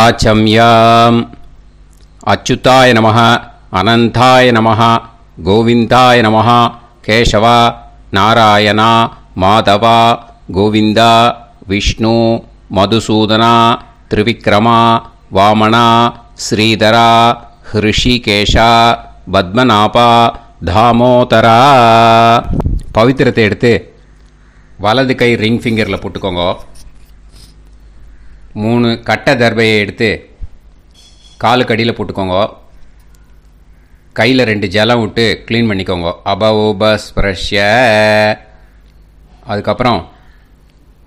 ஆச்சம்யாம். அச்சுதாய நம அனந்தாய நம கோவிந்தாய நம கேசவா நாராயணா மாதவா கோவிந்தா விஷ்ணு மதுசூதனா திரிவிக்ரமா வாமனா ஸ்ரீதரா ஹிருஷிகேஷா பத்மநாபா தாமோதரா. பவித்திரத்தை எடுத்து வலது கை ரிங் ஃபிங்கரில் போட்டுக்கோங்க. மூணு கட்டை தர்பையை எடுத்து காலுக்கு அடியில் போட்டுக்கோங்க. கையில் ரெண்டு ஜலம் விட்டு க்ளீன் பண்ணிக்கோங்க. அபவோபஸ்பிரஷ்ய அதுக்கப்புறம்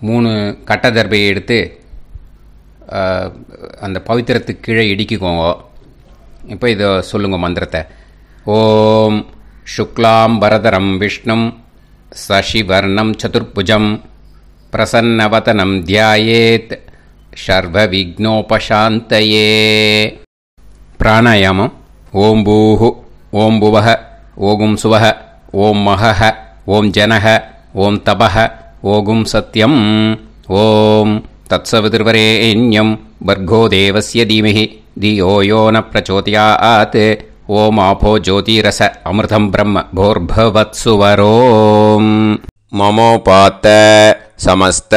மூணு கட்டை தர்பையை எடுத்து அந்த பவித்திரத்துக்கு கீழே இடிக்குக்கோங்க. இப்போ இதை சொல்லுங்க மந்திரத்தை. ஓம் சுக்லாம் பரதரம் விஷ்ணும் சசிவர்ணம் சதுர்புஜம் பிரசன்னவதனம் தியாயேத். सर्वविघ्नोपशान्तये प्राणायामम् ॐ भूः ॐ भुवः ओगुं सुवः ॐ महः ॐ जनः ॐ तपः ओगुं सत्यम्। ॐ तत्सवितुर्वरेण्यं। भर्गो देवस्य धीमहि। धियो यो न प्रचोदयात्। ओमापो ज्योतिरस अमृतं ब्रह्म भोर्भवत्सुवरो ममोपात। समस्त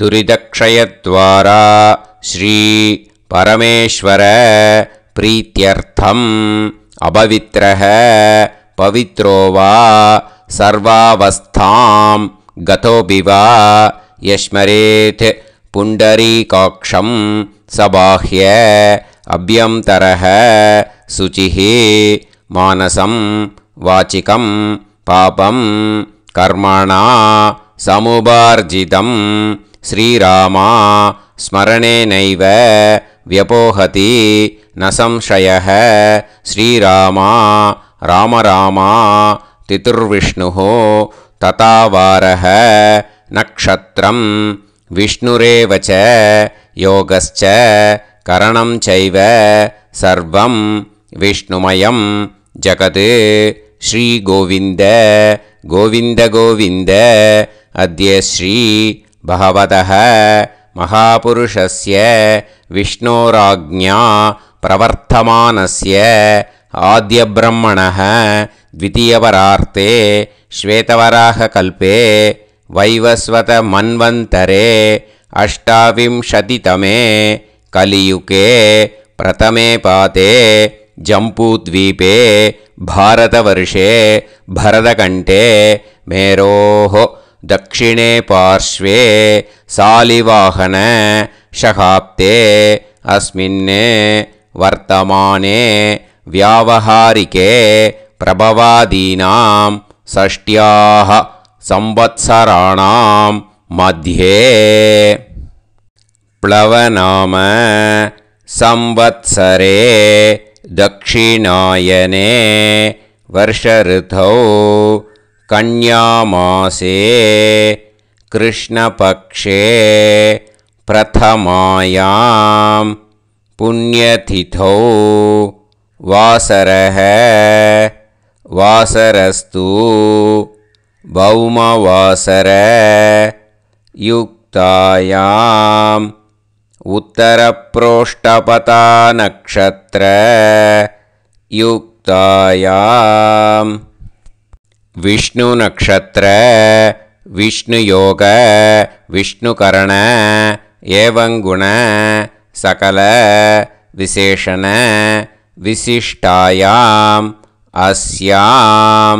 दुरिदक्षयद्वारा श्री परमेश्वर प्रीत्यर्थम् अपवित्रः पवित्रो वा सर्वावस्थां गतोऽपि वा यस्मरेत् पुण्डरीकाक्षं सबाह्य अभ्यन्तरः शुचिः मानसं वाचिकं पापं कर्मणा समुपार्जितं श्रीरामा स्मरणेनैव व्यपोहति। न संशयः। श्रीरामा राम रामा तितुर्विष्णुः। तथा वारः नक्षत्रं विष्णुरेव च योगश्च। करणं चैव सर्वं विष्णुमयं। जगत् श्रीगोविन्द। गोविन्द गोविन्द अद्य श्री भगवतः महापुरुषस्य विष्णोराज्ञा प्रवर्तमानस्य आद्यब्रह्मणः द्वितीयवरार्ते श्वेतवराहकल्पे वैवस्वतमन्वन्तरे अष्टाविंशतितमे कलियुगे प्रथमे पाते जम्बूद्वीपे भारतवर्षे भरतकण्ठे मेरोः दक्षिणे पार्श्वे सालिवाहन शकाब्दे अस्मिन् वर्तमाने व्यावहारिके प्रभवादीनां षष्ट्याः संवत्सराणां मध्ये। प्लवनाम संवत्सरे दक्षिणायने वर्षऋतौ कन्यामासे कृष्णपक्षे प्रथमायां पुण्यतिथौ वासरः वासरस्तु भौमवासर युक्तायाम् उत्तरप्रोष्टपतानक्षत्र युक्तायाम् विष्णुनक्षत्र विष्णुयोग विष्णुकरण एवङ्गुण सकल विशेषण विशिष्टायाम् अस्यां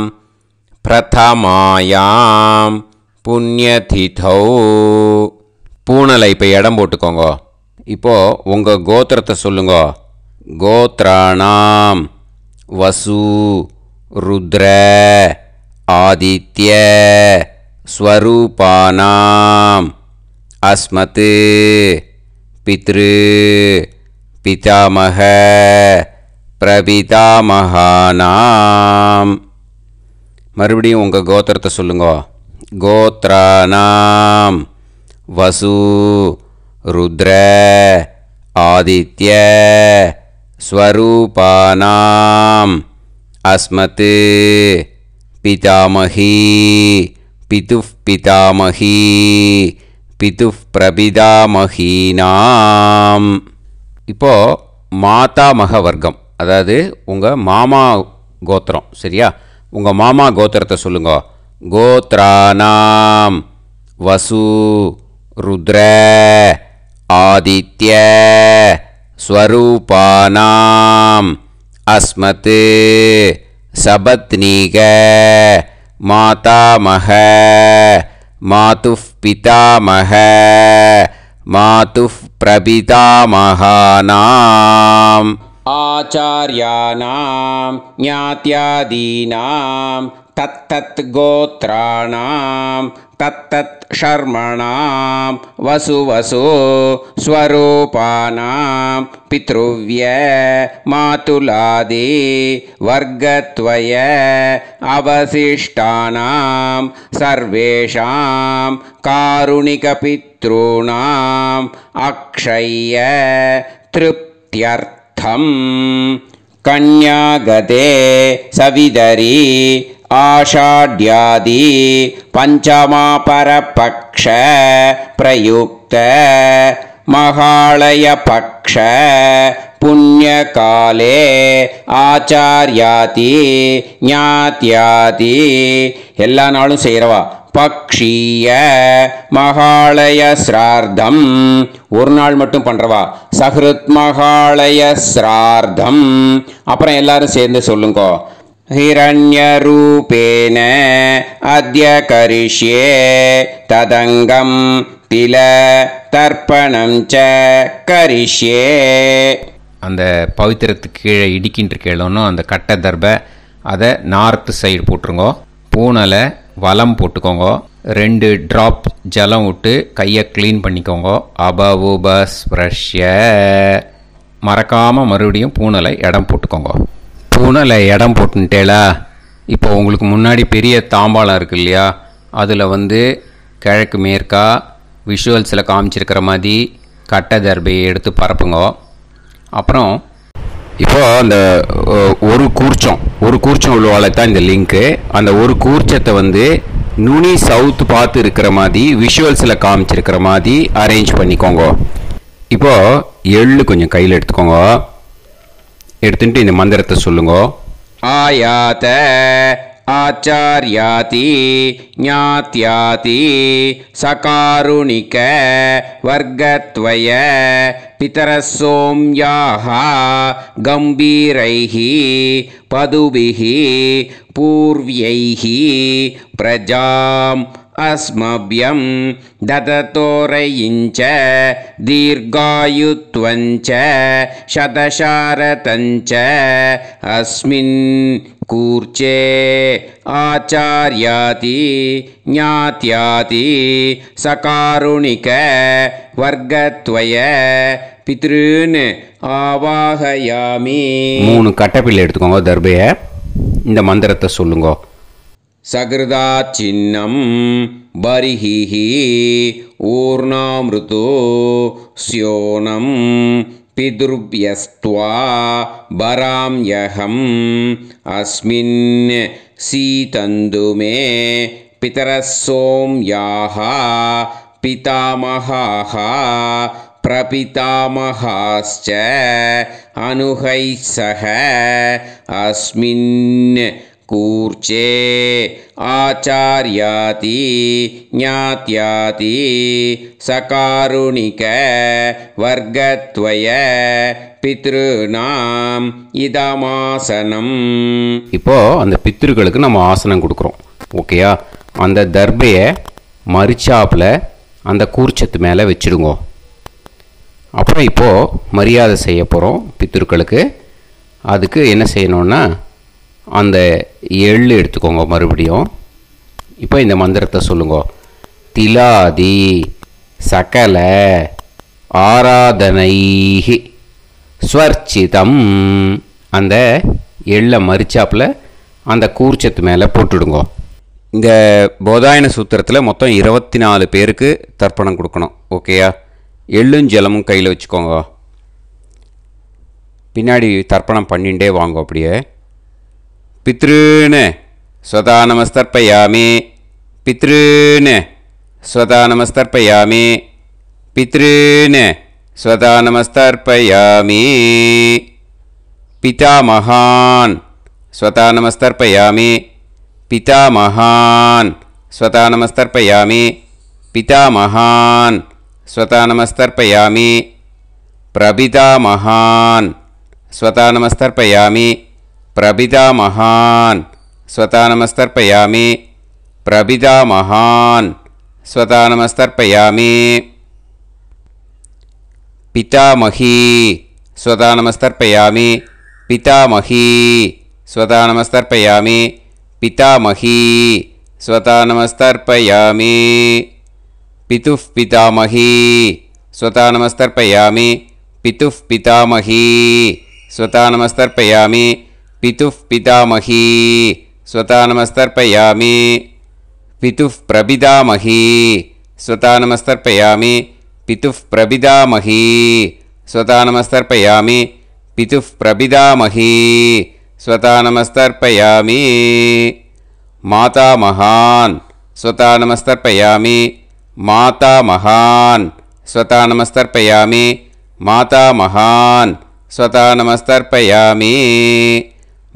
பிரதமாயாம் புண்ணியதிதௌ பூனலை இப்போ இடம் போட்டுக்கோங்க இப்போ உங்கள் கோத்திரத்தை சொல்லுங்க கோத்ராணாம் வசு ருத்ர ஆதித்ய ஸ்வரூபானாம் அஸ்மத் பித்ரு பிதாமக பிரபிதாமகானாம் மறுபடியும் உங்கள் கோத்திரத்தை சொல்லுங்க கோத்ரானாம் வசு ருத்ர ஆதித்ய ஸ்வரூபானாம் அஸ்மத் பிதாமகி பிதுः பிதாமகி பிது பிரபிதாமகீனாம். இப்போது மாதாமக வர்க்கம் அதாவது உங்கள் மாமா கோத்திரம் சரியா? உங்கள் மாமா கோத்திரத்தை சொல்லுங்க. கோத்ரானாம் வசு ருத்ர ஆதித்ய ஸ்வரூபானாம் அஸ்மத் सपत्नीक मातामह मातुः पितामह मातुः प्रपितामहानाम्। आचार्याणां ज्ञात्यादीनां तत्तत् गोत्राणां तत्तत् शर्मणां वसुवसु स्वरूपाणां पितृव्य मातुलादि वर्गत्वय अवशिष्टानां सर्वेषां कारुणिकपितॄणाम् अक्षय्य तृप्त्यर्थ र्थं कन्यागते सविदरी आषाढ्यादि पञ्चमापरपक्ष प्रयुक्त महालयपक्ष पुण्यकाले ஆச்சாரியாதி ஞாத்தியாதி எல்லா நாளும் செய்கிறவா பக்ஷீய மகாலய சிரார்த்தம் ஒரு நாள் மட்டும் பண்ணுறவா சஹ்ருத் மகாலய சிரார்த்தம் அப்புறம் எல்லாரும் சேர்ந்து சொல்லுங்க हिरण्यरूपेण அத்ய கரிஷ்யே ததங்கம் தில தர்ப்பணம் ச கரிஷ்யே அந்த பவித்திரத்துக்கு கீழே இடிக்கின்ற கீழோன்னு அந்த கட்டை தர்பை அதை நார்த்து சைடு போட்டுருங்கோ. பூனலை வலம் போட்டுக்கோங்க. ரெண்டு ட்ராப் ஜலம் விட்டு கையை க்ளீன் பண்ணிக்கோங்க. அபவுபஸ் ப்ரஷ்ய மறக்காமல் மறுபடியும் பூனலை இடம் போட்டுக்கோங்க. பூனலை இடம் போட்டுன்ட்டேலா இப்போ உங்களுக்கு முன்னாடி பெரிய தாம்பாளம் இருக்கு இல்லையா அதில் வந்து கிழக்கு மேற்கா விஷுவல்ஸில் காமிச்சிருக்கிற மாதிரி கட்டை தர்பையை எடுத்து பரப்புங்க. அப்புறம் இப்போ அந்த ஒரு கூர்ச்சம் ஒரு கூர்ச்சம் உள்ளவால தான் இந்த லிங்க்கு அந்த ஒரு கூர்ச்சத்தை வந்து நுனி சவுத் பார்த்து இருக்கிற மாதிரி விஷுவல்ஸில் காமிச்சிருக்கிற மாதிரி அரேஞ்ச் பண்ணிக்கோங்க. இப்போ எள்ளு கொஞ்சம் கையில் எடுத்துக்கோங்க. எடுத்துட்டு இந்த மந்திரத்தை சொல்லுங்க. ஆயாத ஆச்சாரியாதி ஞாத்தியாதி சகாருணிக வர்க்கத்வய பிதரசோம்யாக கம்பீரைः பதுபிः பூர்வியைः பிரஜாம் अस्मभ्यं ददतोरयिञ्च दीर्घायुत्वञ्च शतशारतञ्च अस्मिन् कूर्चे आचार्याति ज्ञात्याति सकारुणिक वर्गत्वय பித்ருன்னு ஆவாகயாமி மூணு கட்டப்பிள்ளை எடுத்துக்கோங்க தர்பையை இந்த மந்திரத்தை சொல்லுங்க सकृदाचिन्नं बर्हिः ऊर्णामृतो स्योनं पितृभ्यस्त्वा बराम्यहम् अस्मिन् सीतन्तु मे पितरः सोम्याः पितामहाः प्रपितामहाश्च अनुहैः सह अस्मिन् கூர்ச்சே ஆச்சாரியாதி ஞாத்யாதி சகாருணிக வர்க்கத்வய பித்ருநாம் இதமாசனம் இப்போது அந்த பித்ருக்களுக்கு நம்ம ஆசனம் கொடுக்குறோம். ஓகேயா அந்த தர்பையை மறிச்சாப்பில் அந்த கூர்ச்சத்து மேலே வச்சுடுங்க. அப்புறம் இப்போது மரியாதை செய்ய போகிறோம் பித்திருக்களுக்கு. அதுக்கு என்ன செய்யணுன்னா அந்த எள்ளு எடுத்துக்கோங்க மறுபடியும். இப்போ இந்த மந்திரத்தை சொல்லுங்க. திலாதி சகல ஆராதனைஹி ஸ்வர்ச்சிதம். அந்த எள்ளை மறிச்சாப்பில் அந்த கூர்ச்சத்து மேலே போட்டுடுங்க. இந்த போதாயன சூத்திரத்தில் மொத்தம் இருபத்தி நாலு பேருக்கு தர்ப்பணம் கொடுக்கணும். ஓகேயா? எள்ளும் ஜலமும் கையில் வச்சுக்கோங்க. பின்னாடி தர்ப்பணம் பண்ணிகிட்டே வாங்க அப்படியே. पितॄन् स्वदानमस्तर्पयामि पितॄन् स्वदानमस्तर्पयामि पितॄन् स्वदानमस्तर्पयामि पितामहान् स्वदानमस्तर्पयामि पितामहान् स्वदानमस्तर्पयामि पितामहान् स्वदानमस्तर्पयामि प्रपितामहान् स्वदानमस्तर्पयामि प्रभितामहान् स्वता नमस्तर्पयामि। प्रभितामहान् स्वता नमस्तर्पयामि। पितामही। स्वता नमस्तर्पयामि। पितामही। स्वता नमस्तर्पयामि। पितामही। स्वता नमस्तर्पयामि। पितुः पितामही। स्वता नमस्तर्पयामि। पितुः पितामही। स्वता नमस्तर्पयामि। पितुः पितामही स्वता नमस्तर्पयामि। पितुः प्रभिदामही स्वतानमस्तर्पयामि पितुः प्रपितामही स्वता नमस्तर्पयामि। पितुः प्रभिदामही स्वतानमस्तर्पयामि मातामहान् स्वतानमस्तर्पयामि मातामहान् स्वतानमस्तर्पयामि मातामहान् स्वतानमस्तर्पयामि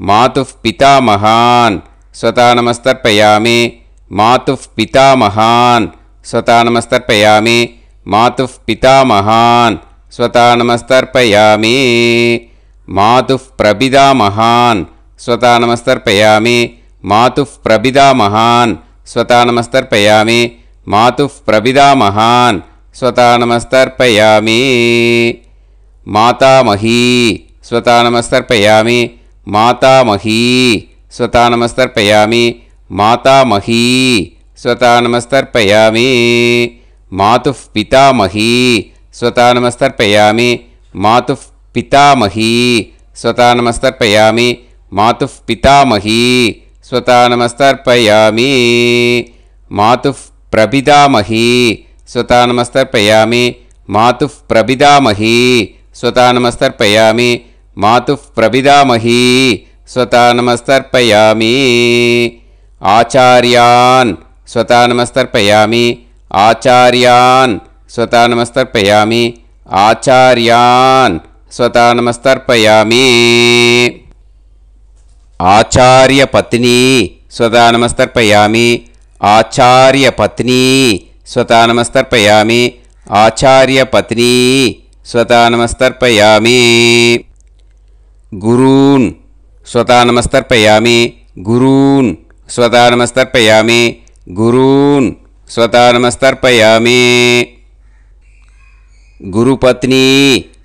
मातुः पितामहान् स्वतानमस्तर्पयामि मातुः पितामहान् स्वतानमस्तर्पयामि मातुः पितामहान् स्वतानंस्तर्पयामि मातुः प्रभिधा महान्। स्वतानमस्तर्पयामि मातुः प्रभिधा महान्। स्वतानमस्तर्पयामि मातुः प्रभिधा महान्। स्वतानमस्तर्पयामि मातामही स्वता स्वतानमस्तर्पयामि मातामही। स्वता नमस्तर्पयामि मातामही। स्वता नमस्तर्पयामि मातुः पितामही। स्वता नमस्तर्पयामि मातुः पितामही। स्वता नमस्तर्पयामि मातुः पितामही। स्वता नमस्तर्पयामि मातुः प्रपितामही स्वता नमस्तर्पयामि मातुः प्रभिधामही स्वतानमस्तर्पयामि। मातुः प्रविदामही, स्वता नमस्तर्पयामि। आचार्यान्, स्वता नमस्तर्पयामि। आचार्यान्, स्वता नमस्तर्पयामि। आचार्यान्, स्वता नमस्तर्पयामि। आचार्यपत्नी, स्वता नमस्तर्पयामि। आचार्यपत्नी, स्वता नमस्तर्पयामि। आचार्यपत्नी, स्वता नमस्तर्पयामि। गुरून् स्वतानमस्तर्पयामि गुरून् स्वतानमस्तर्पयामि गुरून् स्वतानमस्तर्पयामि गुरुपत्नी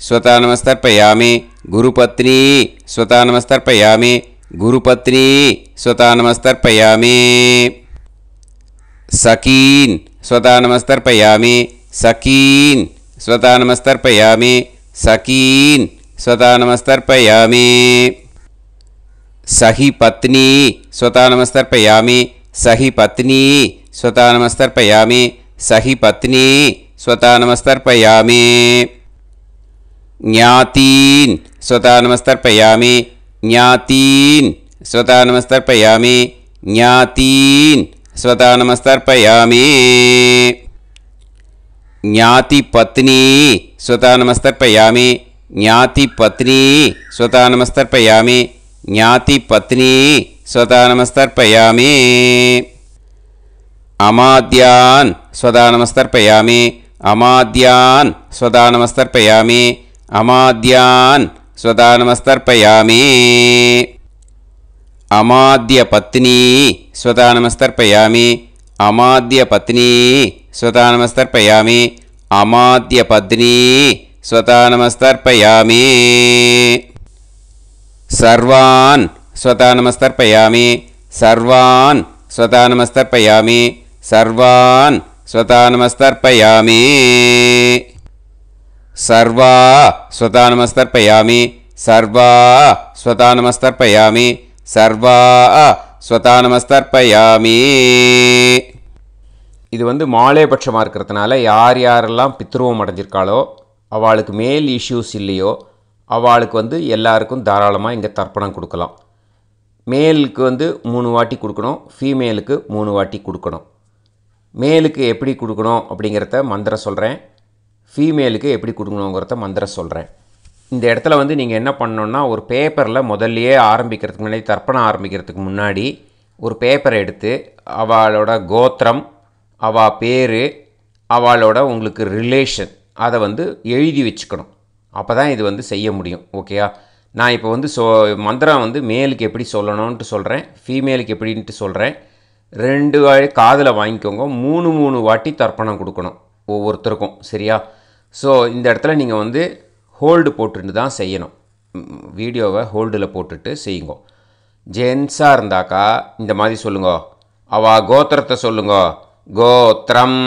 स्वतानमस्तर्पयामि गुरुपत्नी स्वतानमस्तर्पयामि गुरुपत्नी स्वतानमस्तर्पयामि सकीन् स्वतानमस्तर्पयामि सकीन् स्वतानमस्तर्पयामि सकीन् स्वता नमस्तर्पयामी। सही पत्नी, स्वता नमस्तर्पयामी। सही पत्नी, स्वता नमस्तर्पयामी। सही पत्नी, स्वता नमस्तर्पयामी। ज्ञातीन, स्वता नमस्तर्पयामी। ज्ञातीन, स्वता नमस्तर्पयामी। ज्ञातीन, स्वता नमस्तर्पयामि। ज्ञातिपत्नी स्वता नमस्तर्पयामी। ज्ञातिपत्नी स्वतः नमस्तर्पयामि। ज्ञातिपत्नी स्वतः नमस्तर्पयामि। अमाद्यान् स्वदा नमस्तर्पयामि। अमाद्यान् स्वदा नमस्तर्पयामि। अमाद्यान् स्वदा नमस्तर्पयामि। अमाद्यपत्नी स्वदा नमस्तर्पयामि। अमाद्यपत्नी स्वदा नमस्तर्पयामि। अमाद्यपत्नी स्वतानमस्तर्पयामि सर्वान् स्वतानमस्तर्पयामि सर्वान् स्वतानमस्तर्पयामि सर्वान् स्वतानमस्तर्पयामि सर्वा स्वतानमस्तर्पयामि सर्वा स्वतानमस्तर्पयामि सर्वा स्वतानमस्तर्पयामि இது வந்து மாலேபட்சமாக இருக்கிறதுனால யார் யாரெல்லாம் பித்ருவம் அடைஞ்சிருக்காளோ அவளுக்கு மேல் இஷ்யூஸ் இல்லையோ அவளுக்கு வந்து எல்லாருக்கும் தாராளமாக இங்கே தர்ப்பணம் கொடுக்கலாம். மேலுக்கு வந்து மூணு வாட்டி கொடுக்கணும் ஃபீமேலுக்கு மூணு வாட்டி கொடுக்கணும். மேலுக்கு எப்படி கொடுக்கணும் அப்படிங்கிறத மந்திரம் சொல்கிறேன் ஃபீமேலுக்கு எப்படி கொடுக்கணுங்கிறத மந்திரம் சொல்கிறேன் இந்த இடத்துல வந்து நீங்கள் என்ன பண்ணணுன்னா ஒரு பேப்பரில் முதல்லையே ஆரம்பிக்கிறதுக்கு முன்னாடி தர்ப்பணம் ஆரம்பிக்கிறதுக்கு முன்னாடி ஒரு பேப்பரை எடுத்து அவளோட கோத்திரம் அவள் பேர் அவளோட உங்களுக்கு ரிலேஷன் அதை வந்து எழுதி வச்சுக்கணும். அப்போ தான் இது வந்து செய்ய முடியும். ஓகேயா? நான் இப்போ வந்து சொ மந்திரம் வந்து மேலுக்கு எப்படி சொல்லணும்ன்ட்டு சொல்கிறேன் ஃபீமேலுக்கு எப்படின்ட்டு சொல்கிறேன் ரெண்டு வாட்டி காதில் வாங்கிக்கோங்க. மூணு மூணு வாட்டி தர்ப்பணம் கொடுக்கணும் ஒவ்வொருத்தருக்கும். சரியா? ஸோ இந்த இடத்துல நீங்கள் வந்து ஹோல்டு போட்டுட்டு தான் செய்யணும். வீடியோவை ஹோல்டில் போட்டுட்டு செய்யுங்க. ஜென்ஸாக இருந்தாக்கா இந்த மாதிரி சொல்லுங்க. அவா கோத்திரத்தை சொல்லுங்க. கோத்திரம்.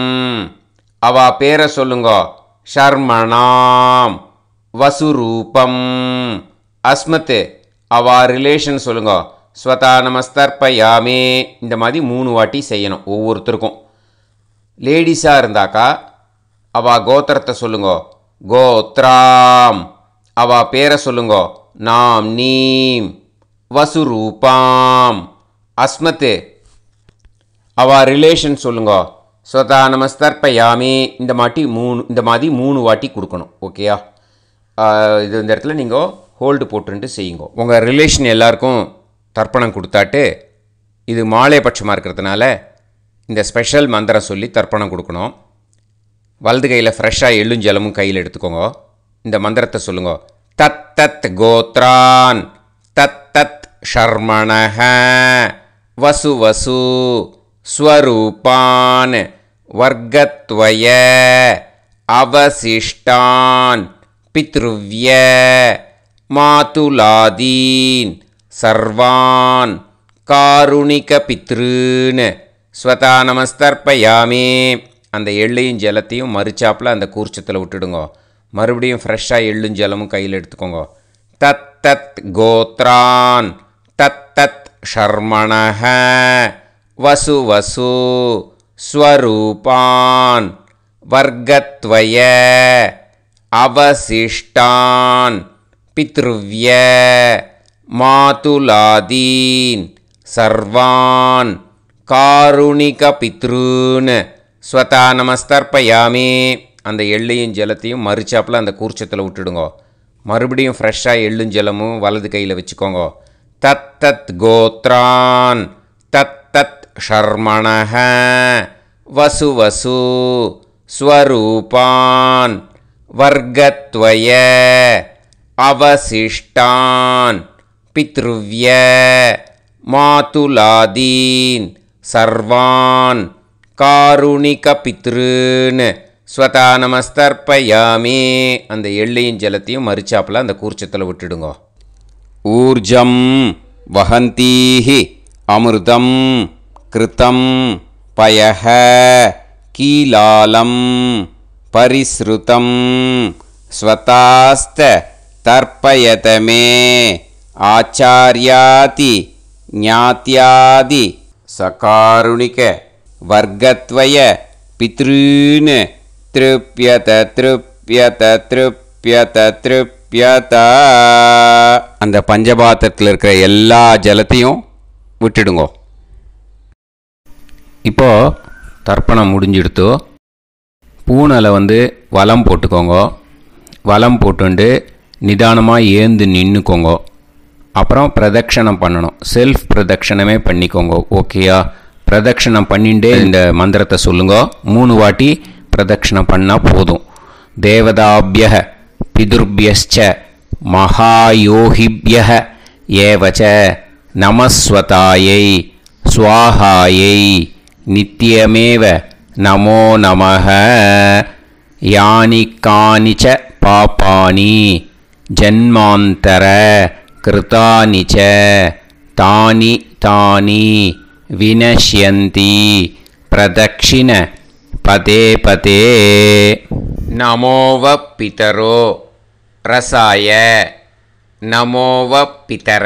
அவா பேரை சொல்லுங்க. ஷர்மணாம் வசுரூபம். அஸ்மத்து அவா ரிலேஷன் சொல்லுங்க. ஸ்வதா நமஸ்தர்ப்பயாமே. இந்த மாதிரி மூணு வாட்டி செய்யணும் ஒவ்வொருத்தருக்கும். லேடிஸாக இருந்தாக்கா அவ கோத்திரத்தை சொல்லுங்க. கோத்ராம். அவ பேரை சொல்லுங்க. நாம் நீம். வசுரூபாம். அஸ்மத்து அவா ரிலேஷன் சொல்லுங்க. ஸ்வதா நமஸ்தர்பயாமி இந்த மாட்டி மூணு இந்த மாதிரி மூணு வாட்டி கொடுக்கணும் ஓகேயா இது இந்த இடத்துல நீங்கள் ஹோல்டு போட்டுன்ட்டு செய்யுங்க. உங்கள் ரிலேஷன் எல்லாருக்கும் தர்ப்பணம் கொடுத்தாட்டு இது மாலை பட்சமாக இருக்கிறதுனால இந்த ஸ்பெஷல் மந்திரம் சொல்லி தர்ப்பணம் கொடுக்கணும். வலது கையில் ஃப்ரெஷ்ஷாக எள்ளுஞ்சலமும் கையில் எடுத்துக்கோங்க. இந்த மந்திரத்தை சொல்லுங்க. தத் தத் கோத்ரான் தத் தத் ஷர்மணஹ வசு வசு. स्वरूपान् வர்க்கத்வய அவசிஷ்டான் பித்ருவ்ய मातुलादीन् சர்வான் காருணிக ஸ்வதா நமஸ்தர்ப்பயாமே. அந்த எள்ளையும் ஜலத்தையும் மறுச்சாப்பில் அந்த கூர்ச்சத்தில் விட்டுடுங்க. மறுபடியும் ஃப்ரெஷ்ஷாக எள்ளும் ஜலமும் கையில் எடுத்துக்கோங்க. தத் தத் கோத்ரான் தத் தத் ஷர்மணஹ. வசு வசு ஸ்வரூபான் வர்க்கத்வய அவசிஷ்டான் பித்ருவ்ய மாதுலாதீன் சர்வான் காருணிக பித்ருன்னு. ஸ்வதா நமஸ்தர்ப்பயாமே. அந்த எள்ளையும் ஜலத்தையும் மறுச்சாப்பில் அந்த கூர்ச்சத்தில் விட்டுடுங்க. மறுபடியும் ஃப்ரெஷ்ஷாக எள்ளும் ஜலமும் வலது கையில் வச்சுக்கோங்க. தத் தத் கோத்ரான் தத் தத் வசு வசு ஸ்வரூபான் வர்க்கத்வய அவசிஷ்டான் பித்ருவ்ய மாதுலாதீன் சர்வான் காருணிக பித்ருன்னு ஸ்வதா நமஸ்தர்ப்பயாமே அந்த எள்ளையும் ஜலத்தையும் மறிச்சாப்பில் அந்த கூர்ச்சத்தில் விட்டுடுங்க. ஊர்ஜம் வஹந்தீஹி அமிர்தம் கிருத்தம் பயஹ கீலாலம் பரிஸ்ருதம் ஸ்வதாஸ்த தர்ப்பயதமே ஆச்சாரியாதி ஞாத்யாதி சகாருணிக வர்க்கத்வய பித்ருன்னு திருப்யத திருப்யத திருப்யத திருப்யத. அந்த பஞ்சபாத்திரத்தில் இருக்கிற எல்லா ஜலத்தையும் விட்டுடுங்கோ. இப்போது தர்ப்பணம் முடிஞ்சிடுத்து பூனலை வந்து வலம் போட்டுக்கோங்க. வலம் போட்டுண்டு நிதானமாக ஏந்து நின்றுக்கோங்க அப்புறம் பிரதட்சணம் பண்ணணும். செல்ஃப் பிரதட்சணமே பண்ணிக்கோங்க. ஓகேயா பிரதட்சணம் பண்ணிண்டே இந்த மந்திரத்தை சொல்லுங்க. மூணு வாட்டி பிரதட்சணம் பண்ணால் போதும். தேவதாபிய பிதுர்பியச்ச மகாயோகிபிய ஏவச்ச நமஸ்வதாயை சுவாகாயை नित्यमेव नमो नमः। यानि कानि च पापानि जन्मान्तर कृतानि च तानि तानि विनश्यन्ति प्रदक्षिणपते पते नमो पितरो रसाय। नमो नमोवपितर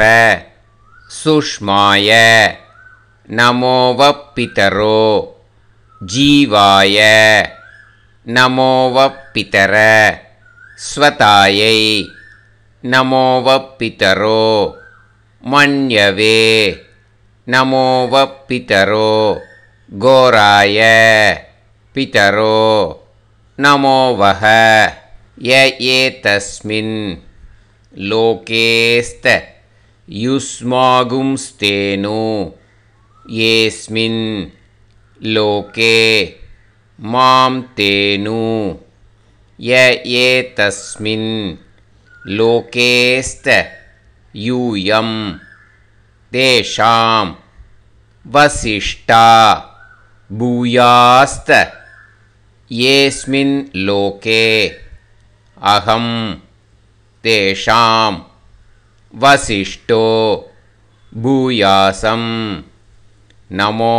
सुष्माय। नमो वपितरो जीवाय। नमो वपितर स्वतायै। नमो वपितरो मण्यवे नमो वपितरो घोराय। पितरो नमो वः। य येतस्मिन् लोकेस्तयुष्मागुंस्तेनु येऽस्मिन् लोके मां तेनु। य एतस्मिन् लोकेस्त यूयं तेषां वसिष्ठा भूयास्त। येऽस्मिन् लोके अहं तेषां वसिष्ठो भूयासं नमो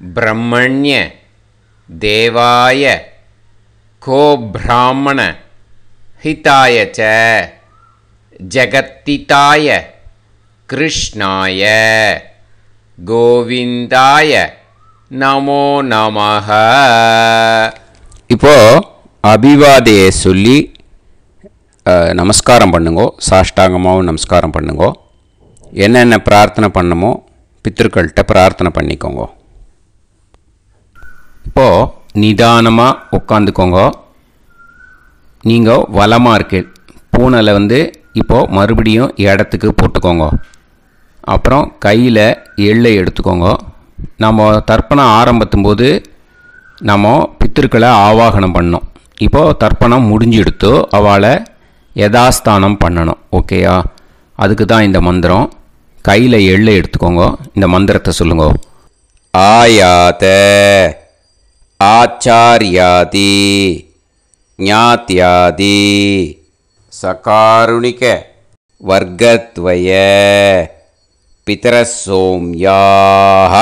ब्रह्मण्य देवाय को ब्राह्मण हिताय च जगत्तिताय कृष्णाय கோவிந்தாய நமோ நமஹ இப்போ அபிவாதையை சொல்லி அஹ், நமஸ்காரம் பண்ணுங்கோ சாஷ்டாங்கமாகவும் நமஸ்காரம் பண்ணுங்கோ என்னென்ன பிரார்த்தனை பண்ணமோ பித்திருக்கள்கிட்ட பிரார்த்தனை பண்ணிக்கோங்க. இப்போது நிதானமாக உட்காந்துக்கோங்க நீங்கள் வளமாக இருக்கு. பூனலை வந்து இப்போது மறுபடியும் இடத்துக்கு போட்டுக்கோங்க. அப்புறம் கையில் எள்ளை எடுத்துக்கோங்க. நம்ம தர்ப்பணம் ஆரம்பத்தும் போது நம்ம பித்திருக்களை ஆவாகனம் பண்ணோம் இப்போது தர்ப்பணம் முடிஞ்செடுத்து அவளை யதாஸ்தானம் பண்ணணும். ஓகேயா? அதுக்கு தான் இந்த மந்திரம். கையில் எள்ளை எடுத்துக்கோங்க இந்த மந்திரத்தை சொல்லுங்க ஆயாத ஆச்சாரியாதி ஞாத்யாதி சகாருணிக वर्गद्वय पितरसोम्याः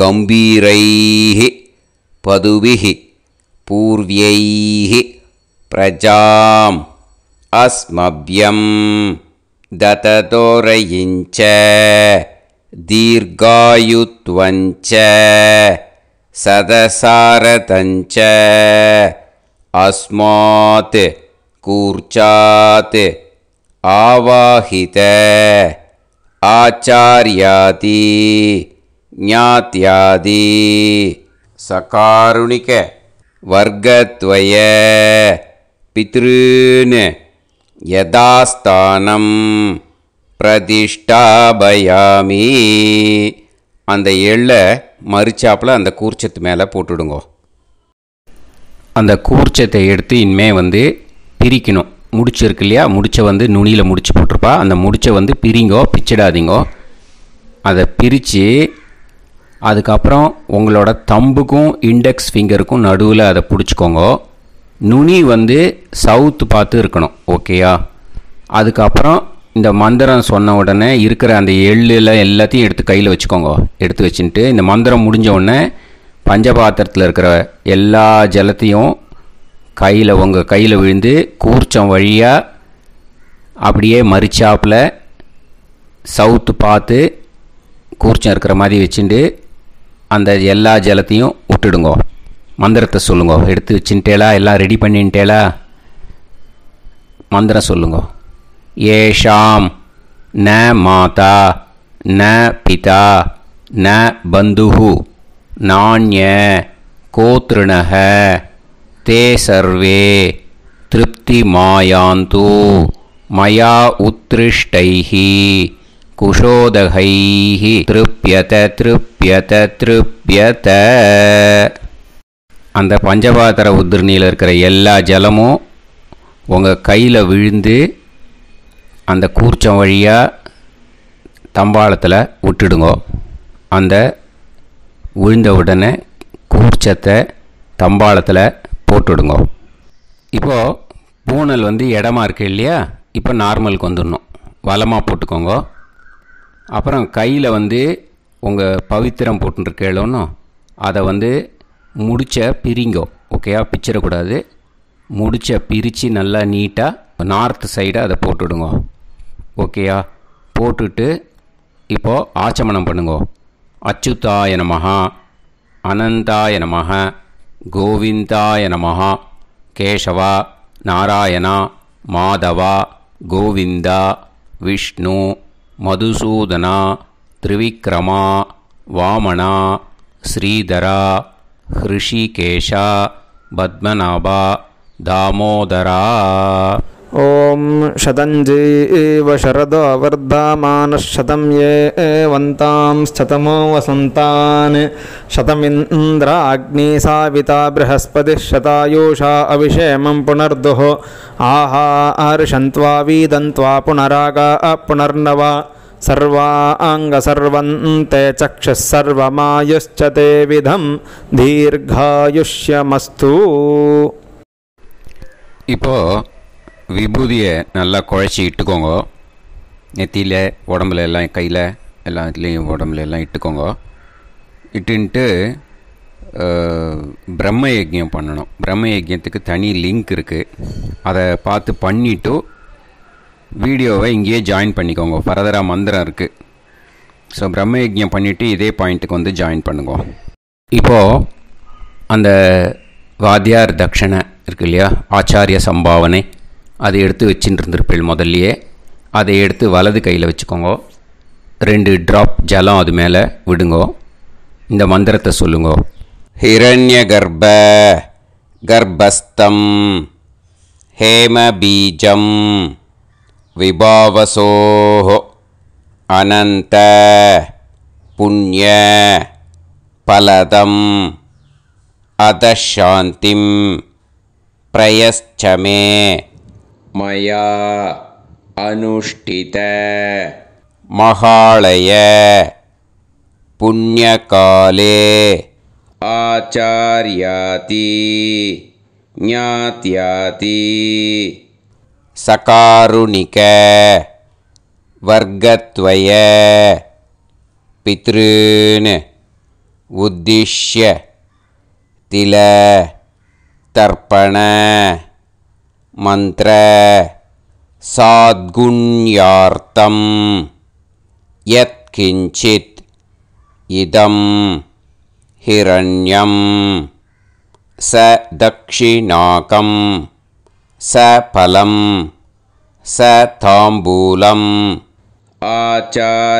गम्भीरैः पदुभिः पूर्व्यैः प्रजाम् अस्मभ्यं दततोरयिञ्च दीर्घायुत्वञ्च सदसारतञ्च अस्मात् कूर्चात् आवाहित आचार्यादि ज्ञात्यादि सकारुणिकवर्गद्वय पितॄन् யதாஸ்தானம் பிரதிஷ்டாபயாமி அந்த எள்ளை மறிச்சாப்பில் அந்த கூர்ச்சத்து மேலே போட்டுடுங்கோ. அந்த கூர்ச்சத்தை எடுத்து இனிமே வந்து பிரிக்கணும். முடிச்சிருக்கு இல்லையா? முடிச்சை வந்து நுனியில் முடிச்சு போட்டிருப்பா. அந்த முடிச்சை வந்து பிரிங்கோ பிச்சிடாதீங்கோ. அதை பிரித்து அதுக்கப்புறம் உங்களோட தம்புக்கும் இண்டெக்ஸ் ஃபிங்கருக்கும் நடுவில் அதை பிடிச்சிக்கோங்க. நுனி வந்து சவுத்து பார்த்து இருக்கணும் ஓகேயா அதுக்கப்புறம் இந்த மந்திரம் சொன்ன உடனே இருக்கிற அந்த எள்ளில் எல்லாத்தையும் எடுத்து கையில் வச்சுக்கோங்க. எடுத்து வச்சுட்டு இந்த மந்திரம் முடிஞ்ச உடனே பஞ்சபாத்திரத்தில் இருக்கிற எல்லா ஜலத்தையும் கையில் உங்கள் கையில் விழுந்து கூர்ச்சம் வழியாக அப்படியே மறிச்சாப்பில் சவுத்து பார்த்து கூர்ச்சம் இருக்கிற மாதிரி வச்சுட்டு அந்த எல்லா ஜலத்தையும் விட்டுடுங்கோ. மந்திரத்தை சொல்லுங்க. எடுத்து வச்சுட்டேலா எல்லாம் ரெடி பண்ணிட்டேலா மந்திரம் சொல்லுங்க. ஏஷாம் ந மாதா ந பிதா ந பந்துஹு நாண்ய கோத்ருணக தே சர்வே திருப்தி மாயாந்து மயா உத்ருஷ்டைஹி குஷோதகைः திருப்யத திருப்யத திருப்யத. அந்த பஞ்சபாத்திர உதிரணியில் இருக்கிற எல்லா ஜலமும் உங்கள் கையில் விழுந்து அந்த கூர்ச்சம் வழியாக தம்பாளத்தில் விட்டுடுங்கோ. அந்த விழுந்த உடனே கூர்ச்சத்தை தம்பாளத்தில் போட்டுடுங்கோ. இப்போது பூனல் வந்து இடமா இருக்கு இல்லையா? இப்போ நார்மலுக்கு வந்துடணும். வளமாக போட்டுக்கோங்க. அப்புறம் கையில் வந்து உங்கள் பவித்திரம் போட்டுருக்கேளோன்னு அதை வந்து முடிச்ச பிரிங்கோ ஓகேயா பிச்சிடக்கூடாது முடிச்ச பிரித்து நல்லா நீட்டாக நார்த் சைடு அதை போட்டுடுங்க. ஓகேயா போட்டுட்டு இப்போது ஆச்சமனம் பண்ணுங்கோ. அச்சுதாய நமஹா அனந்தாய நமஹ கோவிந்தாய நமஹா கேசவா நாராயணா மாதவா கோவிந்தா விஷ்ணு மதுசூதனா திரிவிக்ரமா வாமனா ஸ்ரீதரா हृषिकेशा पद्मनाभा दामोदरा। ॐ शतञ्जी इव शरदो वर्धामानशतं ये एवतां स्तमो वसन्तान्। शतमिन्द्राग्निसाविता बृहस्पतिः शतायुषा अविषेमं पुनर्दुः। आहा अर्षन्त्वा वीदन्त्वा पुनरागा पुनर्नवा। सर्वाङ्गसर्वन्ते चक्षुः सर्वमायुश्च ते विधं दीर्घायुष्यमस्तु இப்போது விபூதியை நல்லா குழச்சி இட்டுக்கோங்க நெத்தியில் உடம்புல எல்லாம் கையில் எல்லாத்துலேயும் உடம்புல எல்லாம் இட்டுக்கோங்க இட்டுன்ட்டு அஹ், பிரம்ம யஜ்யம் பண்ணணும் பிரம்ம யஜ்யத்துக்கு தனி லிங்க் இருக்குது அதை பார்த்து பண்ணிவிட்டு வீடியோவை இங்கேயே ஜாயின் பண்ணிக்கோங்க. ஃபர்தராக மந்திரம் இருக்குது ஸோ பிரம்மயக்ஞம் பண்ணிவிட்டு இதே பாயிண்ட்டுக்கு வந்து ஜாயின் பண்ணுங்க. இப்போது அந்த வாத்தியார் தட்சணை இருக்கு இல்லையா? ஆச்சாரிய சம்பாவனை அதை எடுத்து வச்சுட்டு இருந்திருப்பீள் முதல்லையே. அதை எடுத்து வலது கையில் வச்சுக்கோங்க. ரெண்டு ட்ராப் ஜலம் அது மேலே விடுங்கோ. இந்த மந்திரத்தை சொல்லுங்க. ஹிரண்ய கர்ப்ப கர்ப்பஸ்தம் ஹேமபீஜம் विभावसोः। अनन्त पुण्य फलदम्। अधशान्तिं प्रयश्च मे। मया अनुष्ठित महालय पुण्यकाले आचार्याति ज्ञात्याति सकारुणिक वर्गत्वय पितॄन् उद्दिश्य तिल तर्पण मन्त्र साद्गुण्यार्थं यत्किञ्चित् इदं हिरण्यं स दक्षिणाकं स फलं स ताम्बूलम् आचार्याति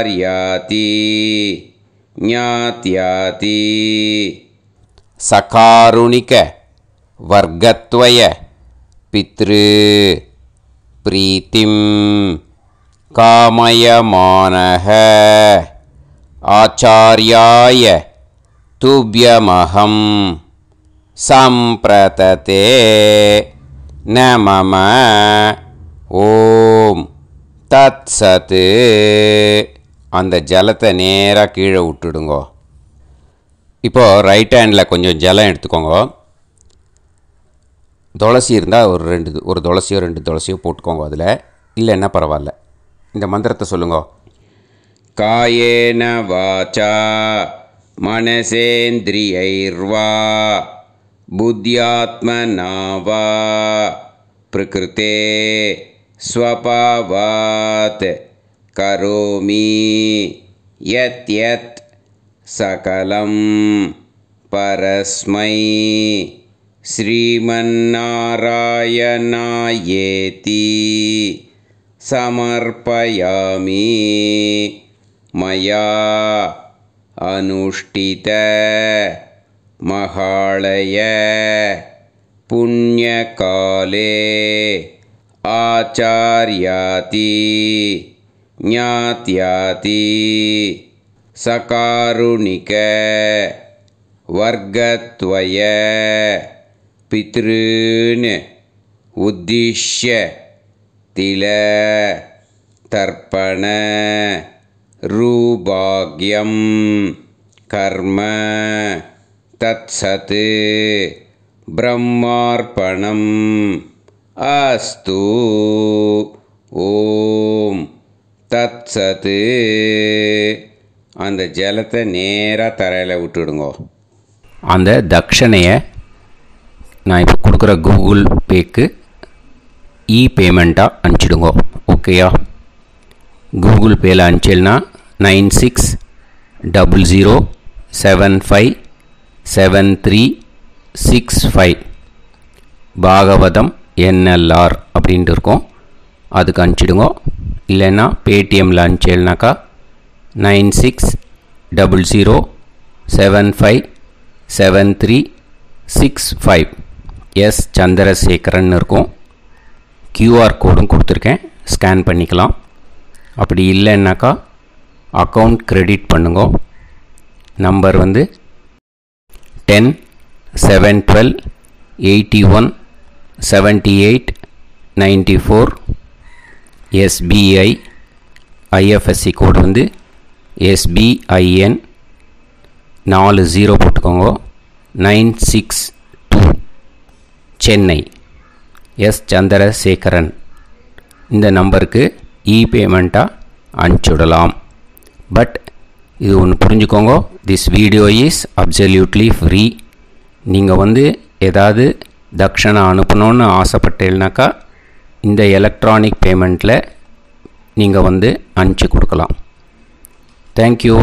ज्ञात्याति। सकारुणिक वर्गत्वय पितृ। प्रीतिं कामयमानः। आचार्याय तुभ्यमहं सम्प्रतते न मम ஓம் தத் சத்து அந்த ஜலத்தை நேராக கீழே விட்டுடுங்கோ இப்போது ரைட் ஹேண்டில் கொஞ்சம் ஜலம் எடுத்துக்கோங்க துளசி இருந்தால் ஒரு ரெண்டு ஒரு துளசியோ ரெண்டு துளசியோ போட்டுக்கோங்க அதில் இல்லைன்னா பரவாயில்ல இந்த மந்திரத்தை சொல்லுங்க காயேன வாச்சா மனசேந்திரியைர்வா बुद्ध्यात्मना वा प्रकृते स्वपावात् करोमि यत् यत् सकलं परस्मै श्रीमन्नारायणायेति समर्पयामि मया अनुष्ठित महालय पुण्यकाले आचार्याति ज्ञात्याति सकारुणिक वर्गत्वय पितॄन् उद्दिश्य तिल तर्पण रूभाग्यं कर्म तत्सत् ब्रह्मार्पणम् अस्तु ஓம் தத் சத்து அந்த ஜலத்தை நேராக தரையில் விட்டுடுங்கோ அந்த தட்சணையை நான் இப்போ கொடுக்குற கூகுள் பேக்கு இ பேமெண்ட்டாக அனுப்பிச்சிடுங்க ஓகேயா Google பேயில் அனுப்பிச்சில்னா nine six double zero seven five seven three six five Bhagavatam NLR அப்படின்ட்டு இருக்கும். அதுக்கு அனுப்பிச்சிடுங்க. இல்லைன்னா பேடிஎம்மில் அனுப்பிச்சேல்னாக்கா nine six double zero seven five seven three six five S Chandrasekaran இருக்கும். கியூஆர் கோடும் கொடுத்துருக்கேன். ஸ்கேன் பண்ணிக்கலாம். அப்படி இல்லைன்னாக்கா அக்கௌண்ட் க்ரெடிட் பண்ணுங்க. நம்பர் வந்து ten seven twelve eighty one seventy eight ninety four SBI IFSC code வந்து எஸ்பிஐஎன் நாலு ஜீரோ போட்டுக்கோங்க. Nine six two Chennai S Chandrasekaran இந்த நம்பருக்கு இ பேமெண்ட்டாக அனுப்பிச்சுடலாம். பட் இது ஒன்று புரிஞ்சுக்கோங்க. This video is absolutely free நீங்கள் வந்து ஏதாவது தக்ஷணை அனுப்பணும்னு ஆசைப்பட்டேன்னாக்கா இந்த எலக்ட்ரானிக் பேமெண்ட்டில் நீங்கள் வந்து அனுப்பிச்சி கொடுக்கலாம். தேங்க்யூ